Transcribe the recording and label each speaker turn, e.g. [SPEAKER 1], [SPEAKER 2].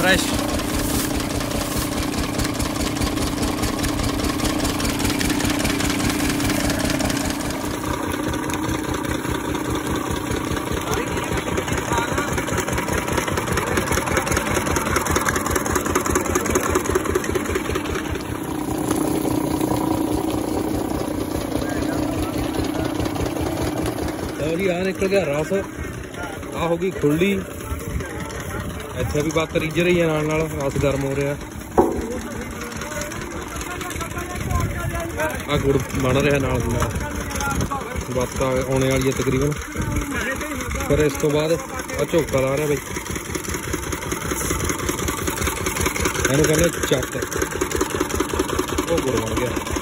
[SPEAKER 1] Fresh जी निकल गया रास आ होगी खुल्ली ਇੱਥੇ ਵੀ ਬੱਤ ਰੀਜ ਰਹੀ ਹੈ ਨਾਲ ਨਾਲ ਰਸ ਗਰਮ ਹੋ ਰਿਹਾ। ਆ ਗੁੜ ਬਣ ਰਿਹਾ ਨਾਲ ਦੀ ਨਾਲ। ਬਾਤਾਂ ਆਉਣੇ ਵਾਲੀ ਹੈ ਤਕਰੀਬਨ। ਫਿਰ ਇਸ ਤੋਂ ਬਾਅਦ ਆ ਝੋਕਾ ਲਾ ਰਿਹਾ ਬਈ। ਇਹਨੂੰ ਕਹਿੰਦੇ ਚੱਕ। ਉਹ ਗੁੜ ਬਣ ਗਿਆ।